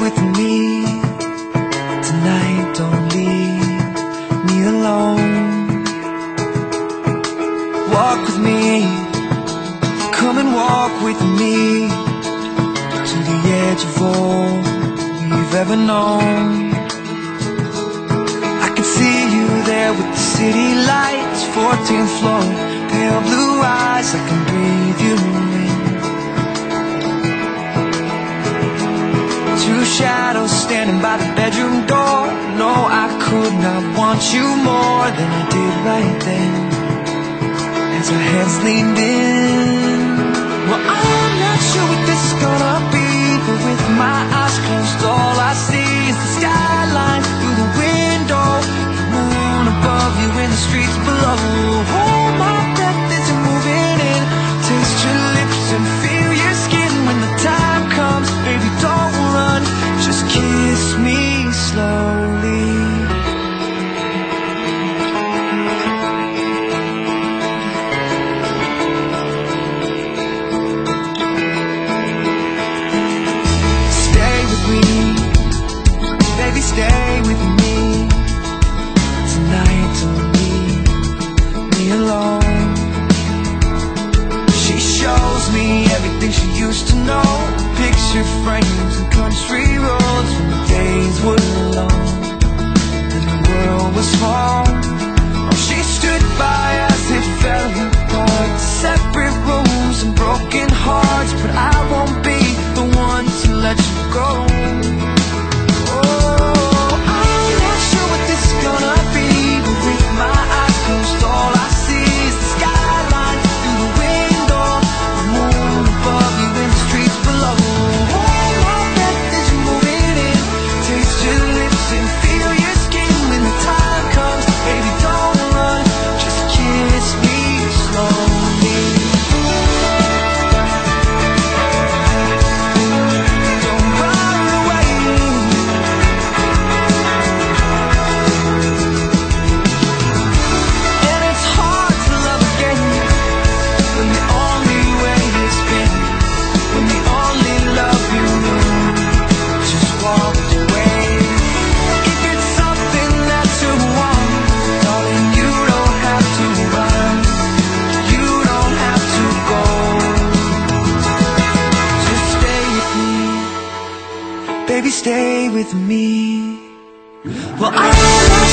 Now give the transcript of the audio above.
with me tonight. Don't leave me alone. Walk with me. Come and walk with me to the edge of all we've ever known. I can see you there with the city lights, 14th floor, pale blue eyes. I can breathe you in. two shadows standing by the bedroom door. No, I could not want you more than I did right then. As our heads leaned in. Well, I'm not sure what this is gonna be But with my eyes closed, all I see is the skyline Through the window, the moon above you and the streets below. used to know Picture frames and country roads When the days were long And the world was small. baby, stay with me. Well, I